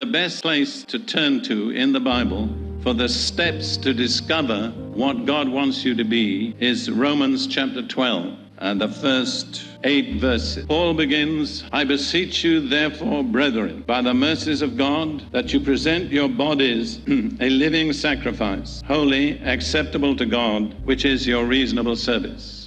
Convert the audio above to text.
The best place to turn to in the Bible for the steps to discover what God wants you to be is Romans chapter 12 and the first eight verses. Paul begins, I beseech you, therefore, brethren, by the mercies of God, that you present your bodies a living sacrifice, holy, acceptable to God, which is your reasonable service.